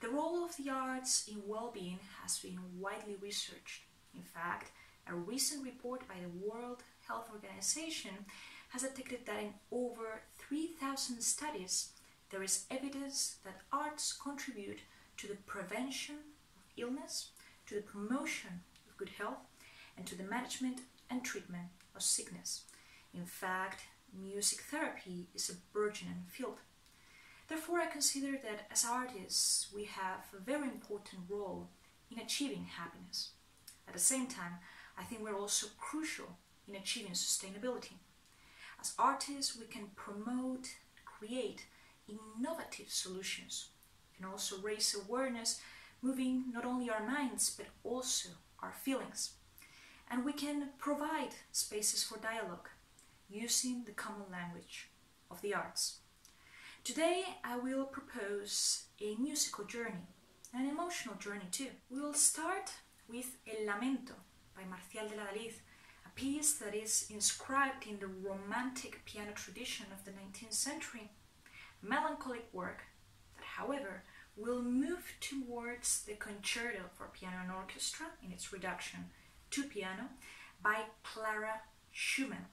The role of the arts in well being has been widely researched. In fact, a recent report by the World Health Organization has detected that in over 3,000 studies, there is evidence that arts contribute to the prevention of illness, to the promotion of good health, and to the management and treatment of sickness. In fact, music therapy is a burgeoning field. Therefore, I consider that as artists, we have a very important role in achieving happiness. At the same time, I think we're also crucial in achieving sustainability. As artists, we can promote, create innovative solutions. Can also raise awareness, moving not only our minds but also our feelings. And we can provide spaces for dialogue using the common language of the arts. Today I will propose a musical journey, an emotional journey too. We will start with El Lamento by Marcial del Adalid, a piece that is inscribed in the romantic piano tradition of the 19th century, melancholic work that, however, will move towards the concerto for piano and orchestra in its reduction to piano by Clara Schumann.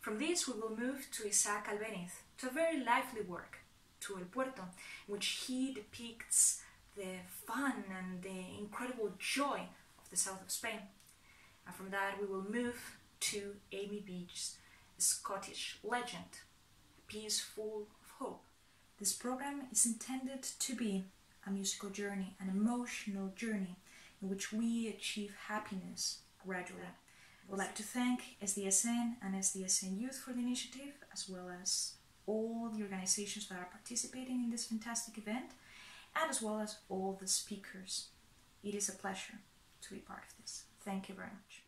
From this, we will move to Isaac Albeniz, to a very lively work, to El Puerto, in which he depicts the fun and the incredible joy of the south of Spain. And from that, we will move to Amy Beach's Scottish Legend, a piece full of hope. This program is intended to be a musical journey, an emotional journey in which we achieve happiness gradually. Would like to thank SDSN and SDSN Youth for the initiative, as well as all the organizations that are participating in this fantastic event, and as well as all the speakers. It is a pleasure to be part of this. Thank you very much.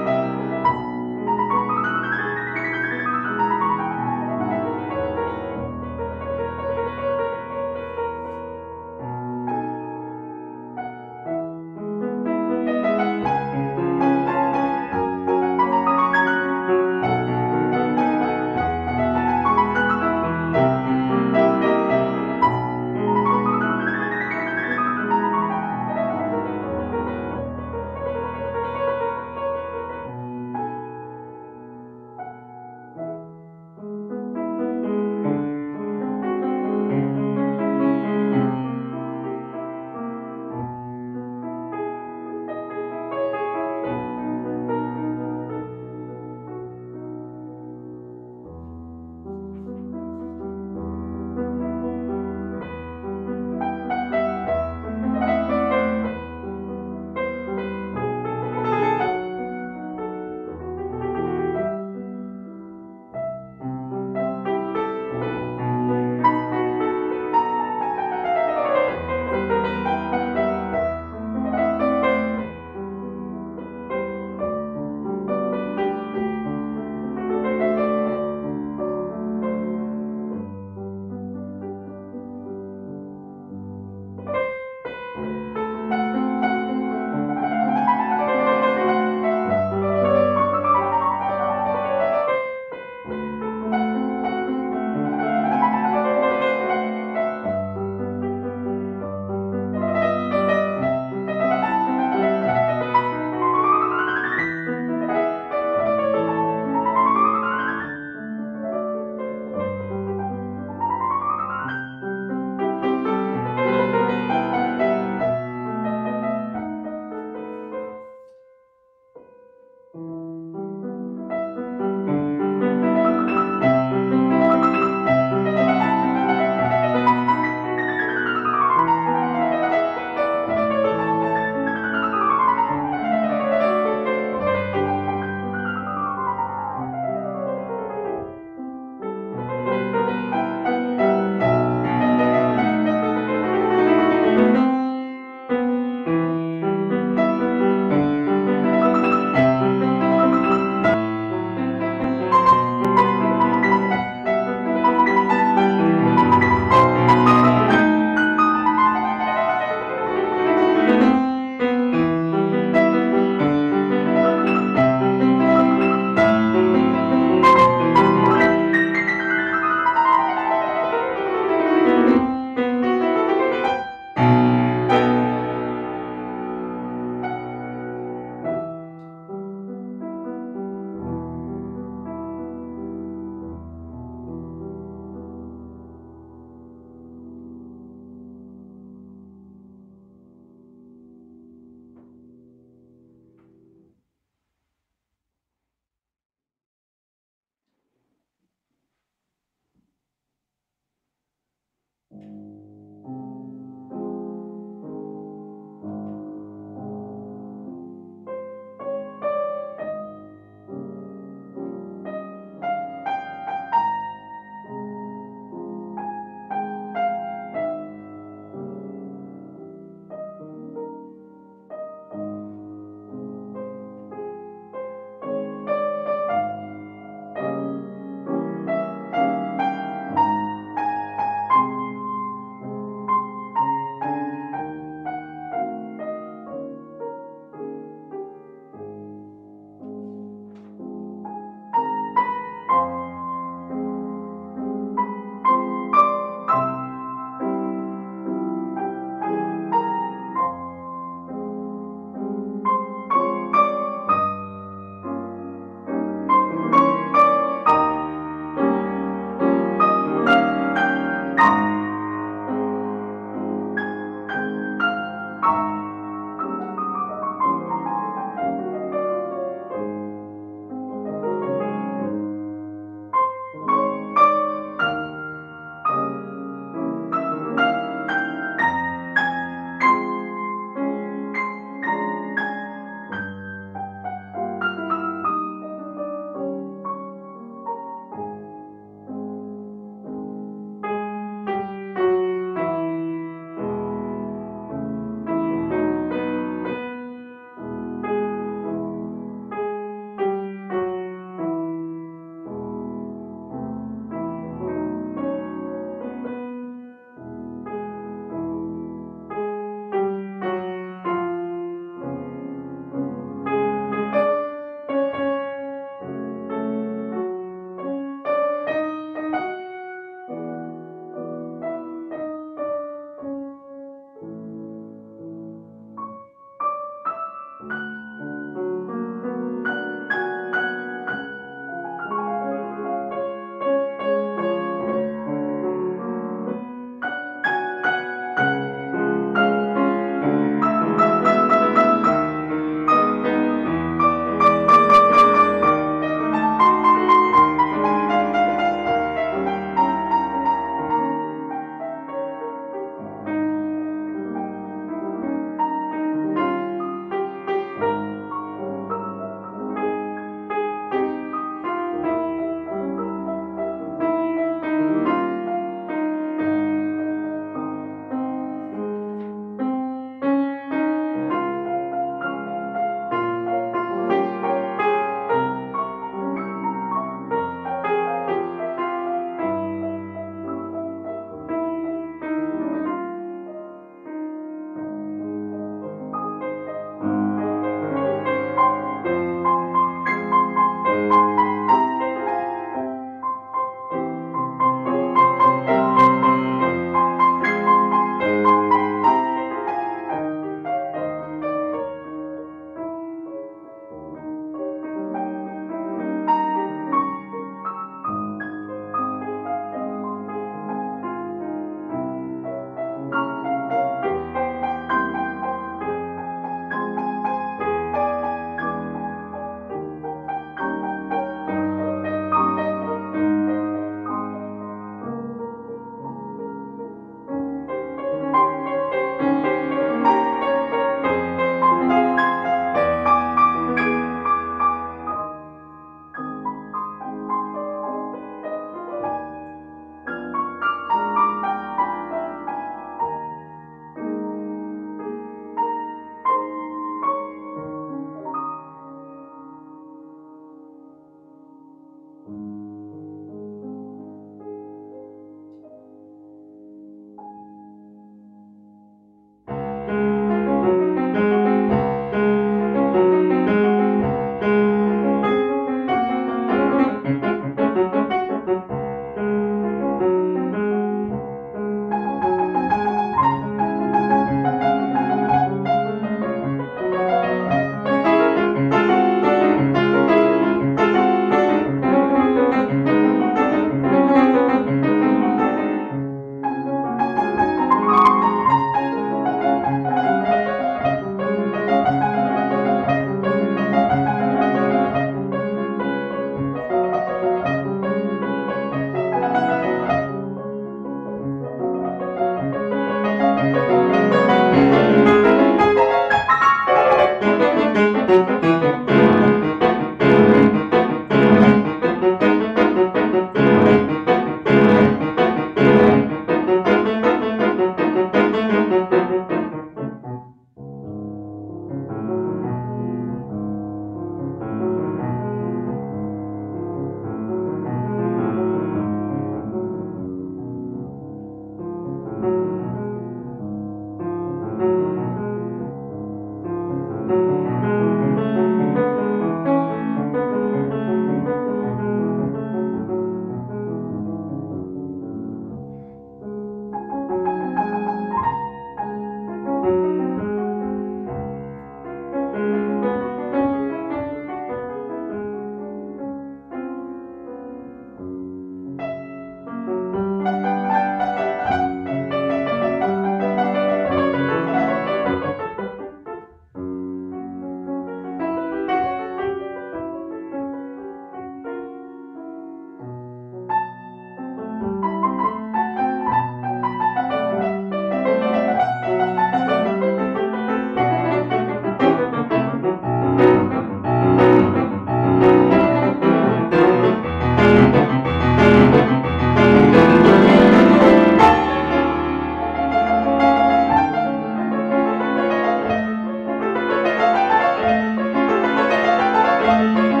Música